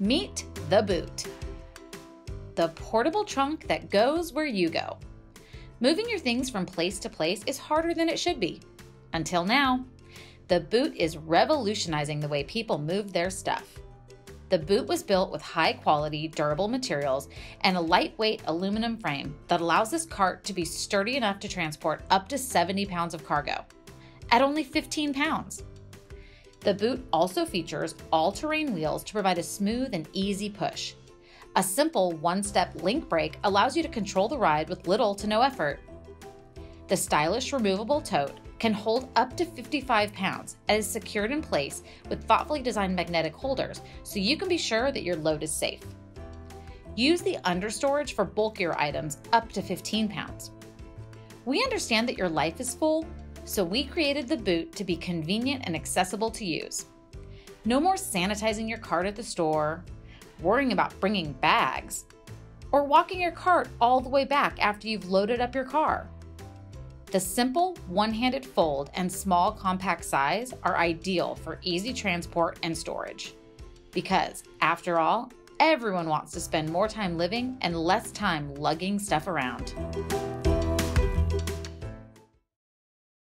Meet the boot, the portable trunk that goes where you go. Moving your things from place to place is harder than it should be. Until now, the boot is revolutionizing the way people move their stuff. The boot was built with high quality, durable materials and a lightweight aluminum frame that allows this cart to be sturdy enough to transport up to 70 pounds of cargo at only 15 pounds. The boot also features all terrain wheels to provide a smooth and easy push. A simple one step link brake allows you to control the ride with little to no effort. The stylish removable tote can hold up to 55 pounds and is secured in place with thoughtfully designed magnetic holders so you can be sure that your load is safe. Use the understorage for bulkier items up to 15 pounds. We understand that your life is full, so we created the boot to be convenient and accessible to use. No more sanitizing your cart at the store, worrying about bringing bags, or walking your cart all the way back after you've loaded up your car. The simple one-handed fold and small compact size are ideal for easy transport and storage. Because, after all, everyone wants to spend more time living and less time lugging stuff around.